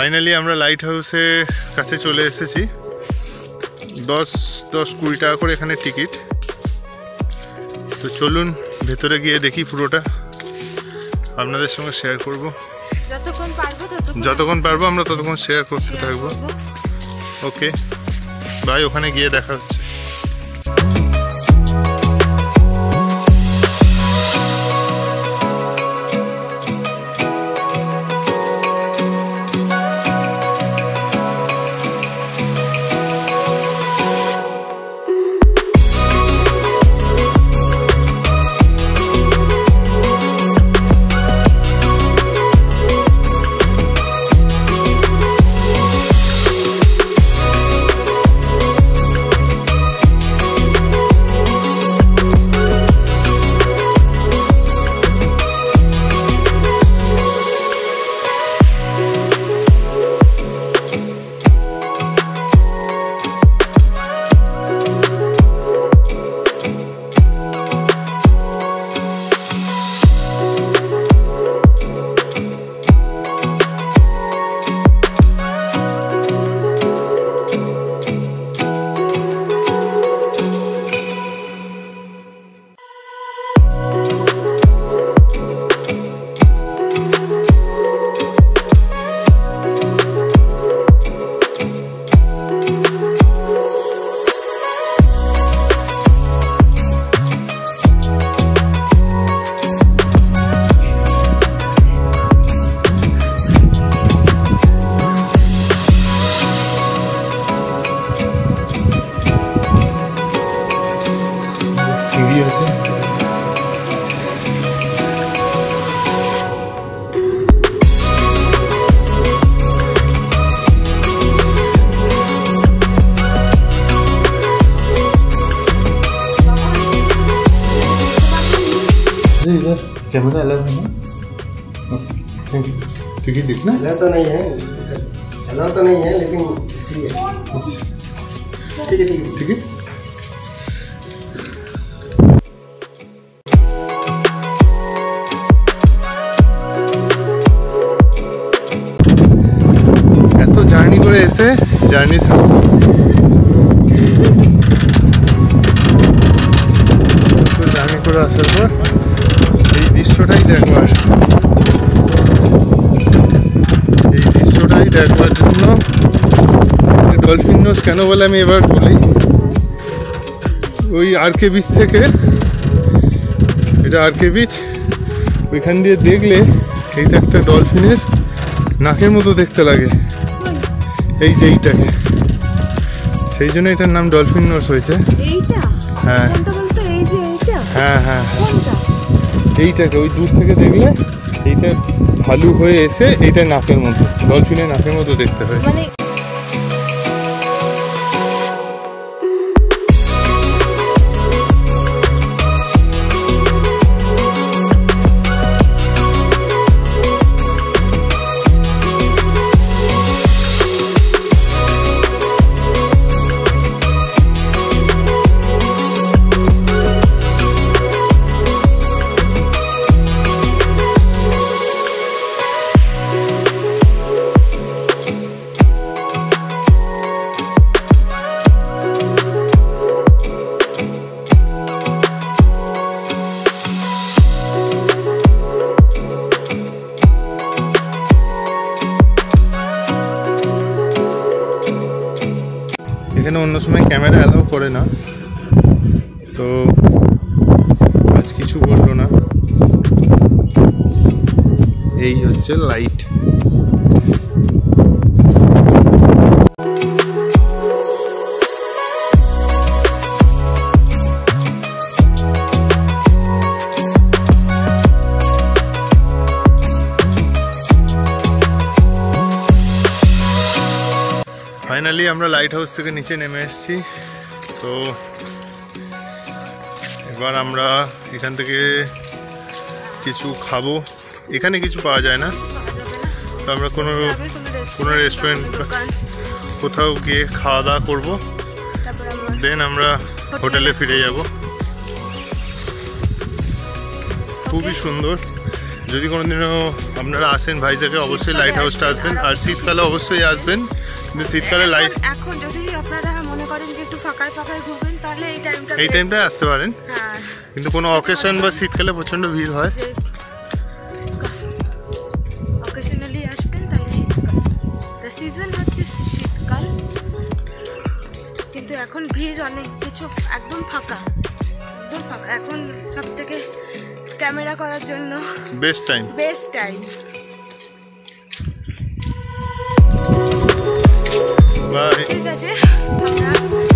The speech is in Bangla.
ফাইনালি আমরা লাইট হাউসের কাছে চলে এসেছি। দশ দশ কুড়ি টাকা করে এখানে টিকিট তো চলুন ভেতরে গিয়ে দেখি পুরোটা। আপনাদের সঙ্গে শেয়ার করব। যতক্ষণ পারব আমরা ততক্ষণ শেয়ার করতে থাকব। ওকে বাই ওখানে গিয়ে দেখা হচ্ছে। कैमरा अलग है ना थैंक यू टिकट देखना हेलो तो नहीं है हेलो तो नहीं है लेकिन ठीक है अच्छा ठीक है ठीक है टिकट এত জার্নি করে এসে জার্নি এত জার্নি করে আসার পর এই দৃশ্যটাই দেখবার এই দৃশ্যটাই দেখবার জন্য। ডলফিন নোস কেন বলে আমি এবার বলি। ওই আর কে বিচ থেকে এটা আর কে বিচ ওইখান দিয়ে দেখলে এইটা একটা ডলফিনের নাকের মতো দেখতে লাগে। এই যে এইটাকে। সেই জন্য এটার নাম ডলফিন নোস হয়েছে। হ্যাঁ। হ্যাঁ হ্যাঁ হ্যাঁ। কোনটা? এইটাকে ওই দূর থেকে দেখলে এইটা ভালু হয়ে এসে এইটা নাকের মতো ডলফিনের নাকের মতো দেখতে হয়েছে। এখানে অন্য সময় ক্যামেরা অ্যালাউ করে না। তো আজ কিছু বলল না। এই হচ্ছে লাইট। ফাইনালি আমরা লাইট হাউস থেকে নিচে নেমে এসেছি। তো এবার আমরা এখান থেকে কিছু খাব। এখানে কিছু পাওয়া যায় না। তো আমরা কোনো কোনো রেস্টুরেন্ট কোথাও গিয়ে খাওয়া দাওয়া করব। দেন আমরা হোটেলে ফিরে যাব। খুবই সুন্দর। যদি কোনোদিনও আপনারা আসেন ভাইজাকে অবশ্যই লাইট হাউসটা আসবেন, আর শীতকালে অবশ্যই আসবেন। কিন্তু শীতকালে লাইট এখন- এখন যদি আপনারা মনে করেন যে একটু ফাঁকায় ফাঁকায় ঘুরবেন তাহলে এই টাইমটা এই টাইমটায় আসতে পারেন। হ্যাঁ। কিন্তু কোনো অকেশন বা শীতকালে প্রচণ্ড ভিড় হয়। অকেশনালি আসবেন তাহলে শীতকাল। সিজন হচ্ছে শীতকাল। কিন্তু এখন ভিড় অনেক কিছু একদম ফাঁকা। একদম ফাঁকা। এখন সব থেকে ক্যামেরা করার জন্য best time best time by ঠিক আছে আমরা খাবার